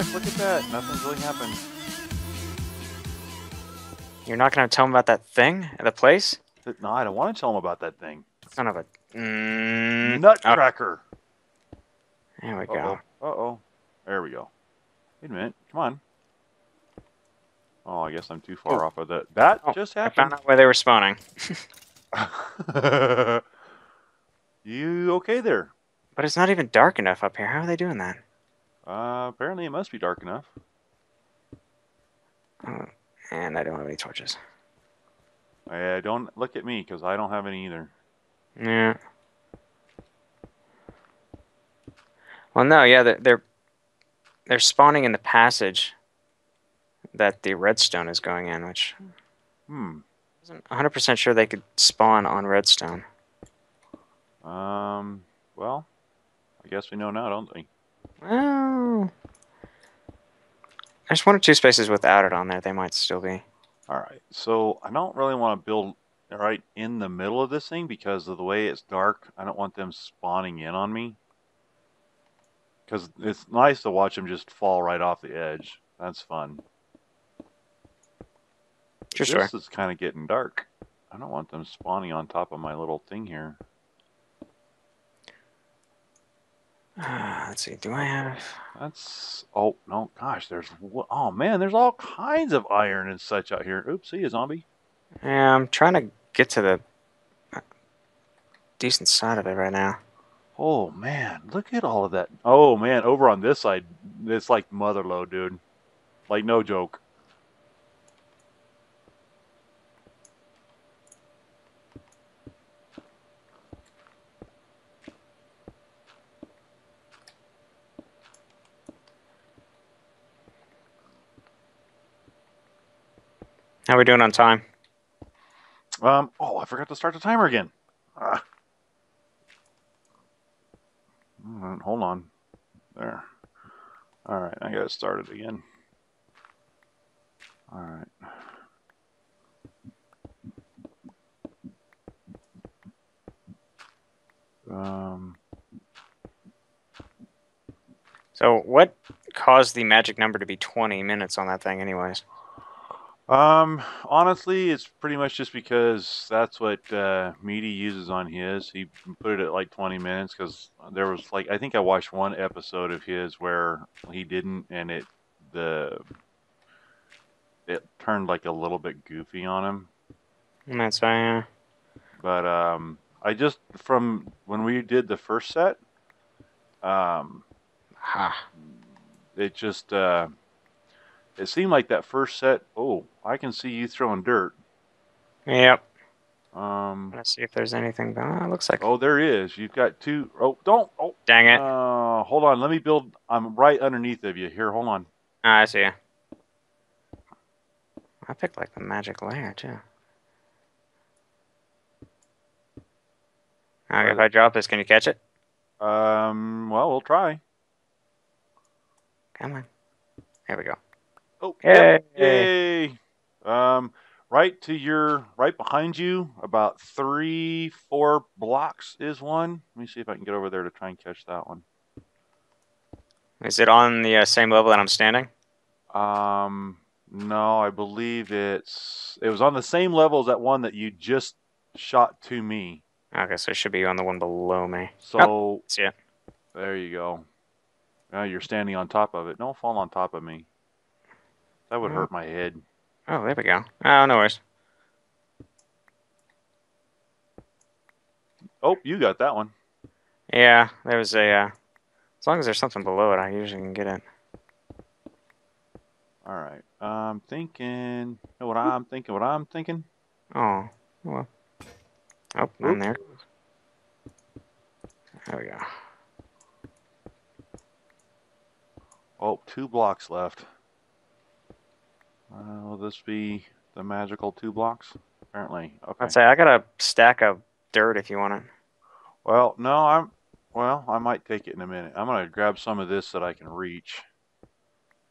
And. Look at that. Nothing's really happened. You're not gonna tell him about that thing at the place? No, I don't want to tell him about that thing. Son of a. Mm, oh, Nutcracker. there we Uh go. oh. Uh oh. There we go. Wait a minute. Come on. Oh, I guess I'm too far Oh. off of that. That Oh, just happened. I found out where they were spawning. you okay there? But it's not even dark enough up here. How are they doing that? Uh, apparently it must be dark enough. Oh, and I don't have any torches. Uh, don't look at me because I don't have any either. Yeah. Well, no, yeah, they're they're, they're spawning in the passage that the redstone is going in, which Hmm. I wasn't 100% sure they could spawn on redstone. Um. Well, I guess we know now, don't we? Well, there's one or two spaces without it on there. They might still be. All right. So I don't really want to build right in the middle of this thing because of the way it's dark. I don't want them spawning in on me. Because it's nice to watch them just fall right off the edge. That's fun. Sure, sure. This is kind of getting dark. I don't want them spawning on top of my little thing here. Uh, let's see. Do I have? That's oh no, gosh, there's oh man, there's all kinds of iron and such out here. Oops, see a zombie. Yeah, I'm trying to get to the uh, decent side of it right now. Oh man, look at all of that. Oh man, over on this side, it's like motherload, dude. Like no joke. How are we doing on time? Um, oh, I forgot to start the timer again. Mm, Hold on. There. All right, I got to start it started again. All right. Um, So, what caused the magic number to be 20 minutes on that thing, anyways? Um, honestly, it's pretty much just because that's what uh, Meaty uses on his. He put it at like 20 minutes because there was like I think I watched one episode of his where he didn't, and it the it turned like a little bit goofy on him. And that's why. Uh, But um, I just from when we did the first set, um, ha. it just uh, it seemed like that first set. Oh, I can see you throwing dirt. Yep. Um, Let's see if there's anything. Oh, it looks like. Oh, there is. You've got two oh don't. Oh, Dang it. uh, hold on. Let me build. I'm right underneath of you here. Hold on. Ah, I see ya. I picked like the magic layer too. Okay, if I drop this, can you catch it? Um. Well, we'll try. Come on. Here we go. Oh, yep, yay. Um, right to your right behind you, about three, four blocks is one. Let me see if I can get over there to try and catch that one. Is it on the uh, same level that I'm standing? Um, no, I believe it's it was on the same level as that one that you just shot to me. Okay, so it should be on the one below me. So See it? there you go. Now you're standing on top of it. Don't fall on top of me. That would Mm. hurt my head. Oh, there we go. Oh, no worries. Oh, you got that one. Yeah, there was a. Uh, as long as there's something below it, I usually can get it. All right. I'm thinking. Know what I'm thinking? What I'm thinking? Oh, well. Oh, Oop. I'm there. There we go. Oh, two blocks left. Uh, will this be the magical two blocks? Apparently. Okay. I'd say I got a stack of dirt if you want it. Well, no, I'm. Well, I might take it in a minute. I'm gonna grab some of this that I can reach,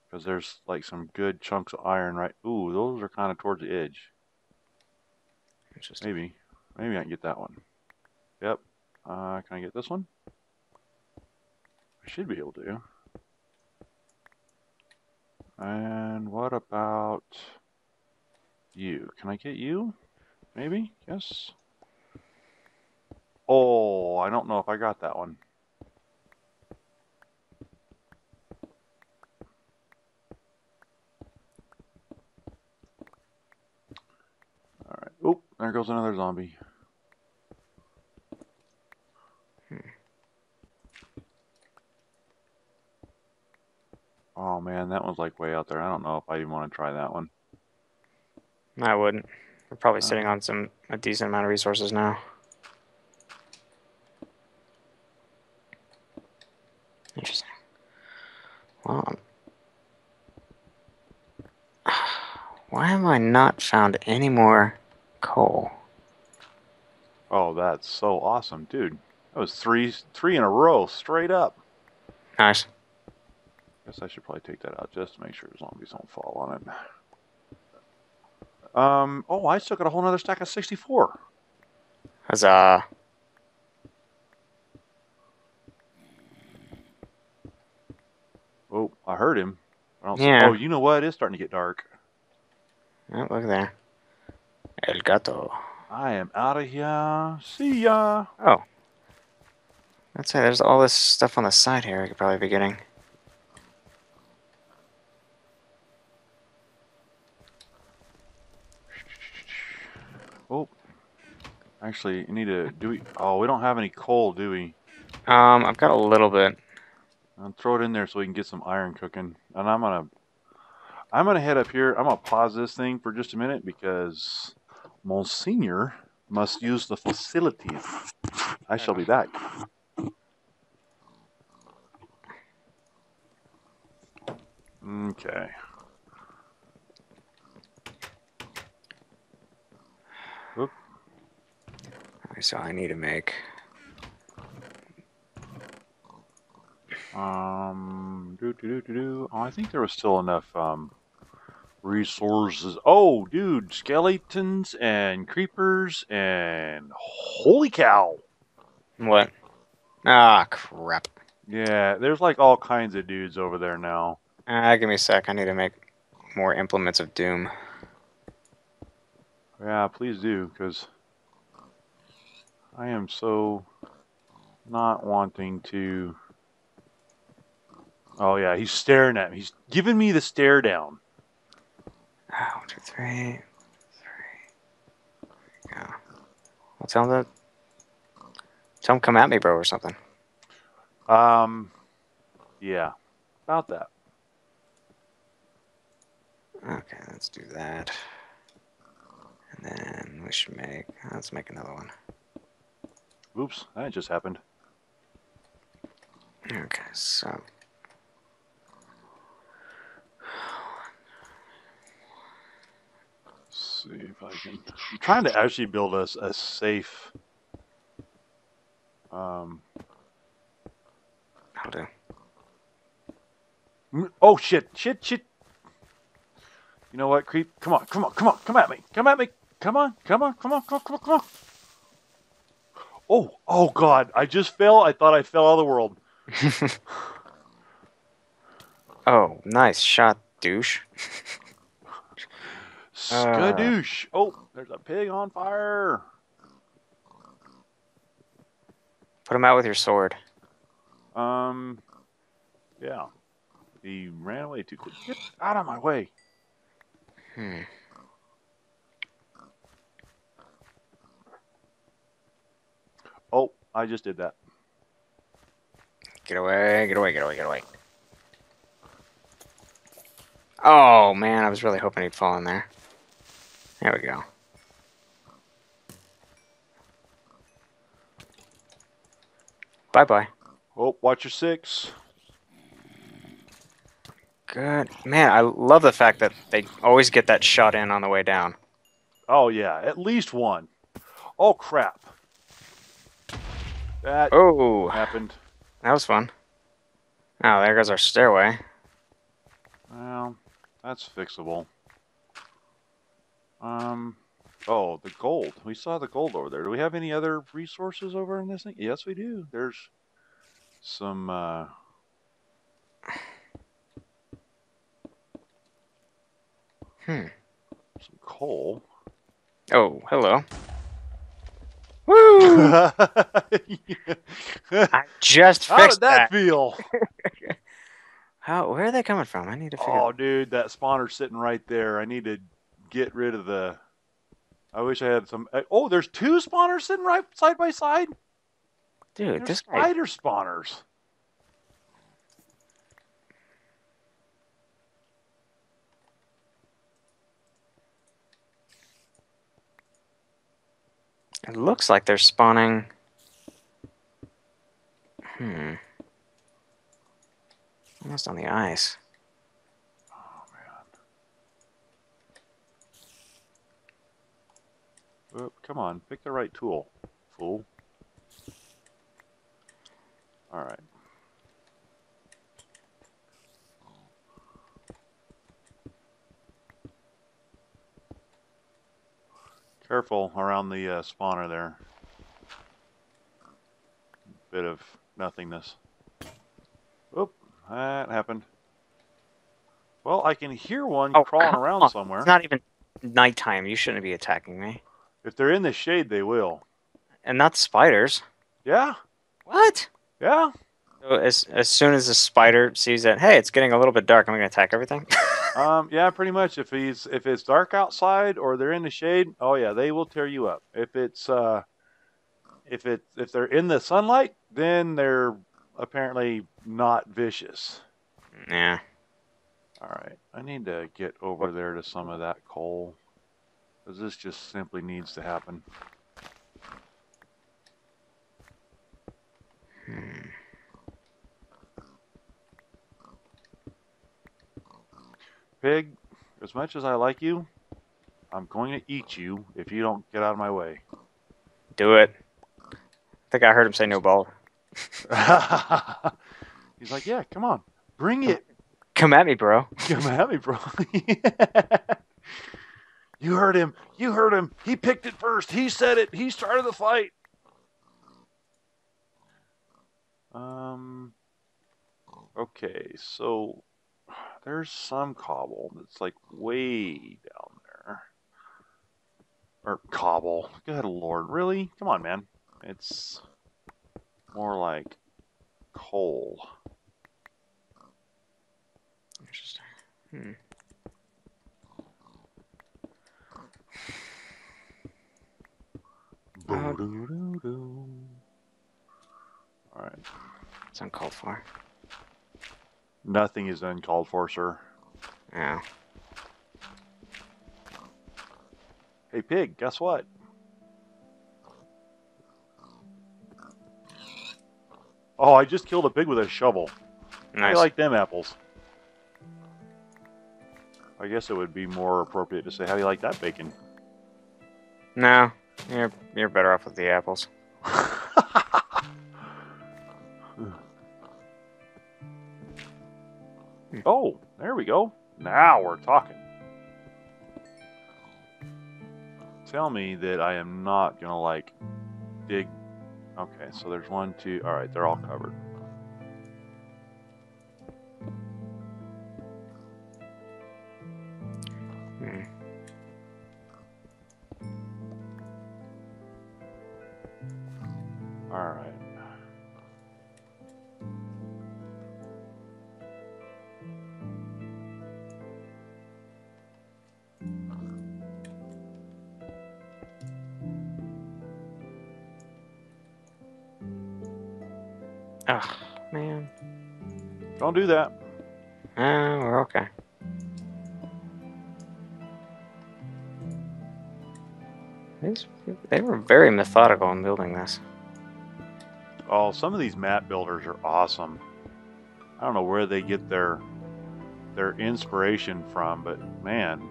because there's like some good chunks of iron right. Ooh, those are kind of towards the edge. Maybe, maybe I can get that one. Yep. Uh, can I get this one? I should be able to. And what about you? Can I get you? Maybe? Yes? Oh, I don't know if I got that one. Alright. Oh, there goes another zombie. Oh man, that one's like way out there. I don't know if I even want to try that one. I wouldn't. We're probably Uh. sitting on some a decent amount of resources now. Interesting. Well, I'm- why have I not found any more coal? Oh, that's so awesome, dude. That was three three in a row, straight up. Nice. Guess I should probably take that out just to make sure zombies don't fall on it. Um. Oh, I still got a whole other stack of sixty-four. Huzzah. Oh, I heard him. I Yeah. Oh, you know what? It is starting to get dark. Oh, look there. El gato. I am out of here. See ya. Oh. That's right. There's all this stuff on the side here I could probably be getting. Oh. Actually, you need to. Do we? Oh, we don't have any coal, do we? Um, I've got a little bit. I'll throw it in there so we can get some iron cooking. And I'm gonna, I'm gonna head up here. I'm gonna pause this thing for just a minute because Monsignor must use the facilities. I shall be back. Okay. So I need to make. Um, do do do do. Oh, I think there was still enough um resources. Oh, dude, skeletons and creepers and holy cow! What? Ah, crap. Yeah, there's like all kinds of dudes over there now. Ah, give me a sec. I need to make more implements of doom. Yeah, please do, because I am so not wanting to. Oh yeah, he's staring at me. He's giving me the stare down. Ah, one, two, three, three. Yeah. Well, tell him to. Tell him come at me, bro, or something. Um, yeah, about that. Okay, let's do that. And then we should make. Let's make another one. Oops, that just happened. Okay, so. Let's see if I can. I'm trying to actually build us a, safe. Um. I'll do. Oh shit! Shit! Shit! You know what, creep? Come on! Come on! Come on! Come at me! Come at me! Come on! Come on! Come on! Come on! Come on! Come on! Oh! Oh God! I just fell. I thought I fell out of the world. oh, nice shot, douche. Skadoosh! Oh, there's a pig on fire. Put him out with your sword. Um, yeah. He ran away too quick. Get out of my way. Hmm. Oh, I just did that. Get away, get away, get away, get away. Oh man, I was really hoping he'd fall in there. There we go. Bye bye. Oh, watch your six. Good. Man, I love the fact that they always get that shot in on the way down. Oh, yeah, at least one. Oh, crap. That Oh, happened. that was fun. Oh, there goes our stairway. Well, that's fixable. Um, oh, the gold. We saw the gold over there. Do we have any other resources over in this thing? Yes, we do. There's some, uh... Hmm. Some coal. Oh, hello. Woo! I just did fixed that that. feel? How? Where are they coming from? I need to figure. Oh, dude, that spawner's sitting right there. I need to get rid of the. I wish I had some. uh, Oh, there's two spawners sitting right side by side. Dude, They're this guy. spider spawners. It looks like they're spawning. Hmm. Almost on the ice. Oh man. Oop, come on, pick the right tool, fool. All Careful around the uh, spawner there. Bit of nothingness. Oop, that happened. Well, I can hear one Oh, crawling around on. somewhere. It's not even nighttime. You shouldn't be attacking me. If they're in the shade, they will. And not spiders. Yeah, What? yeah. So as as soon as the spider sees that, hey, it's getting a little bit dark, I'm gonna attack everything. Um, yeah, pretty much. If he's if it's dark outside or they're in the shade, oh yeah, they will tear you up. If it's uh, if it if they're in the sunlight, then they're apparently not vicious. yeah. All right, I need to get over there to some of that coal, because this just simply needs to happen. Pig, as much as I like you, I'm going to eat you if you don't get out of my way. Do it. I think I heard him say no ball. He's like, yeah, come on, bring it. Come at me, bro. Come at me, bro. you heard him. You heard him. He picked it first. He said it. He started the fight. Um. Okay, so there's some cobble that's like way down there. Or cobble. Good lord, really? Come on, man. It's more like coal. Interesting. Hmm. Uh, All right. It's uncalled for. Nothing is uncalled for, sir. Yeah. Hey, pig, guess what? Oh, I just killed a pig with a shovel. I like them apples. I guess it would be more appropriate to say, how do you like that bacon? no, you're you're better off with the apples. oh, there we go. Now we're talking. Tell me that I am not gonna like dig. Okay, so there's one, two. All right, they're all covered. Hmm. All Ugh, man. Don't do that. Ah, we're okay. These, they were very methodical in building this. Oh, some of these map builders are awesome. I don't know where they get their their inspiration from, but man,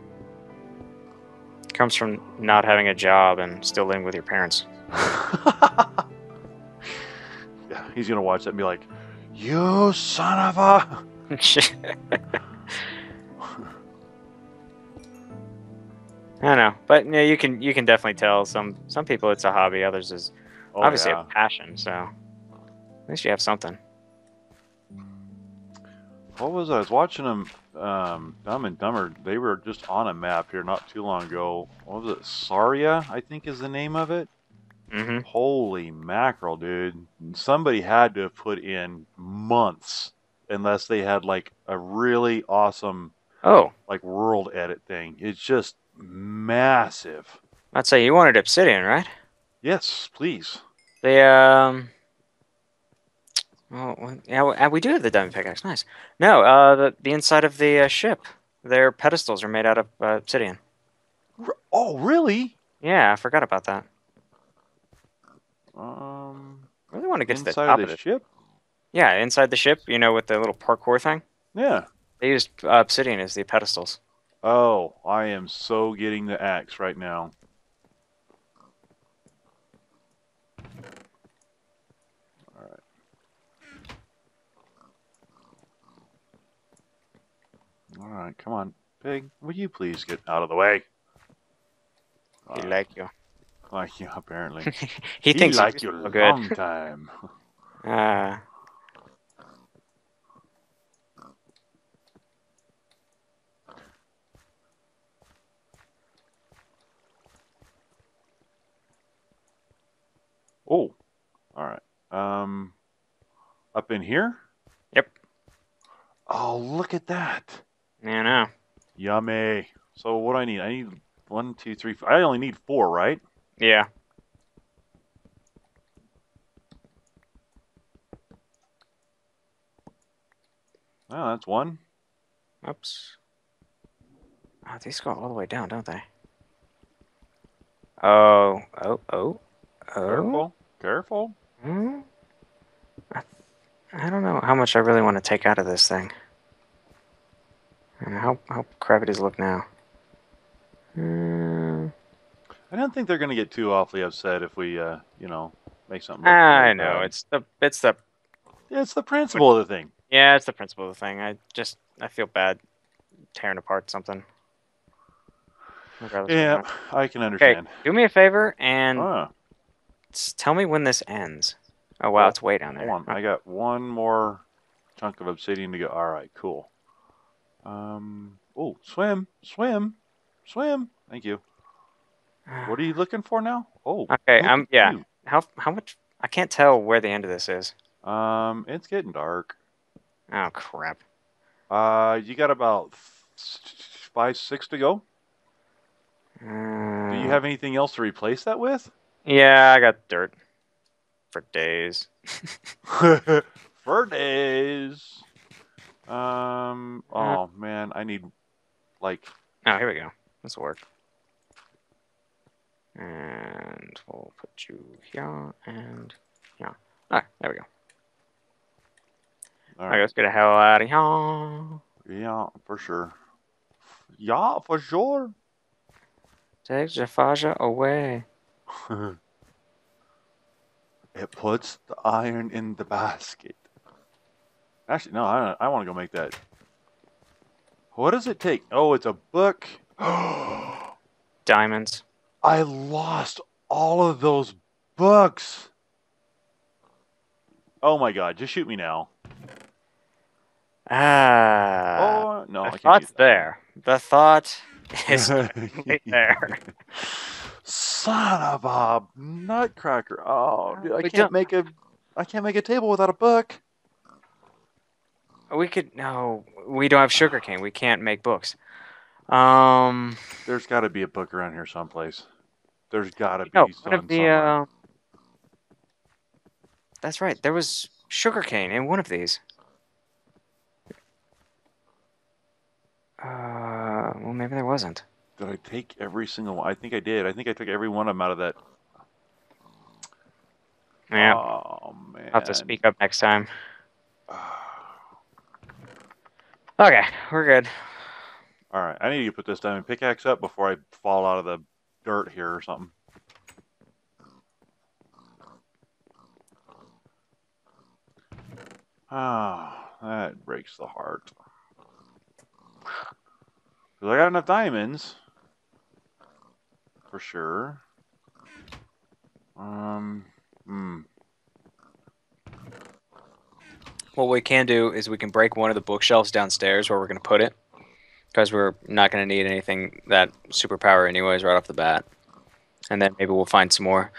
comes from not having a job and still living with your parents. he's gonna watch that and be like, "You son of a." I don't know, but yeah, you can you can definitely tell some some people it's a hobby, others is Oh, obviously yeah. a passion. So at least you have something. what was? I was watching them, um, Dumb and Dumber. They were just on a map here not too long ago. What was it? Saria, I think is the name of it. Mm-hmm. Holy mackerel, dude! Somebody had to have put in months, unless they had like a really awesome Oh, like world edit thing. It's just massive. I'd say you wanted Obsidian, right? Yes, please. The um. Oh, well, yeah, we- uh, we do have the diamond pickaxe. Nice. No, uh, the the inside of the uh, ship, their pedestals are made out of uh, obsidian. Oh, really? Yeah, I forgot about that. Um, I really want to get to the inside top of of the ship? Yeah, inside the ship, you know, with the little parkour thing. Yeah. They used uh, obsidian as the pedestals. Oh, I am so getting the axe right now. Alright. Alright, come on. Pig, will you please get out of the way? He like you. Like you, apparently. he thinks like you long good. time. Uh, Oh, alright. Um, up in here? Yep. Oh, look at that. you know. Yummy. So what do I need? I need one, two, three. Four. I only need four, right? Yeah. Oh, that's one. Oops. Oh, these go all the way down, don't they? Oh, oh, oh, oh. Careful. Careful. Hmm? I, I don't know how much I really want to take out of this thing. And how how crappy does it look now? Hmm. I don't think they're gonna get too awfully upset if we, uh, you know, make something. I know bad. it's the it's the Yeah, it's the principle of the thing. yeah it's the principle of the thing. I just I feel bad tearing apart something. Yeah. I can understand. Okay, do me a favor and Ah, tell me when this ends. Oh wow, it's way down there. hold on. I got one more chunk of obsidian to go. All right, cool. Um. Oh, swim, swim, swim. Thank you. What are you looking for now? Oh. Okay, I'm at yeah. you. How how much? I can't tell where the end of this is. Um, it's getting dark. Oh crap. Uh, you got about five, six to go. Do Uh, you have anything else to replace that with? Yeah, I got dirt for days. For days. Um. Oh man, I need like Oh, here we go. This will work. And we'll put you here and yeah. Alright, there we go. Alright, right. let's get the hell out of here. Yeah, for sure. Yeah, for sure. Take Jafaja away. it puts the iron in the basket. Actually, no, I I want to go make that. What does it take? Oh, it's a book. I lost all of those books. Oh my god, just shoot me now. Ah. oh, no, I the can't thought's there. The thought is right there. Son of a nutcracker! Oh, dude, I We can't don't- make a, I can't make a table without a book. We could no, we don't have sugarcane. We can't make books. Um, There's got to be a book around here someplace. There's got to be no, one of the uh, that's right. There was sugarcane in one of these. Uh, well, maybe there wasn't. Did I take every single one? I think I did. I think I took every one of them out of that. Yeah, Oh man. I'll have to speak up next time. Okay, we're good. All right, I need to put this diamond pickaxe up before I fall out of the dirt here or something. Ah, that breaks the heart. 'Cause I got enough diamonds, for sure. Um, hmm. what we can do is we can break one of the bookshelves downstairs where we're going to put it, because we're not going to need anything that superpower anyways right off the bat, and then maybe we'll find some more.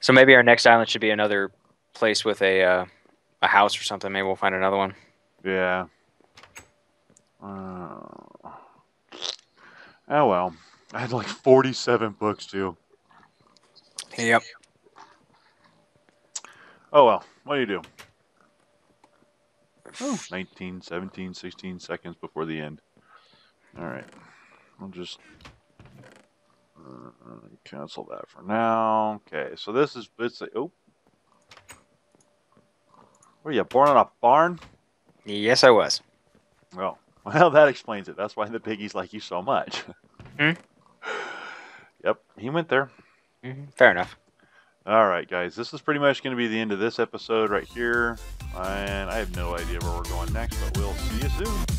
So maybe our next island should be another place with a uh, a house or something. Maybe we'll find another one. Yeah. Uh, oh well. I had like 47 books too. Yep. Oh well. What do you do? Oh, 19, 17, 16 seconds before the end. All right. I'll just uh, cancel that for now. Okay, so this is it's a, oh. Were you born in a barn? Yes, I was. Well, well, that explains it. That's why the piggies like you so much. Hmm? Yep, he went there. hmm Fair enough. All right, guys, this is pretty much going to be the end of this episode right here. And I have no idea where we're going next, but we'll see you soon.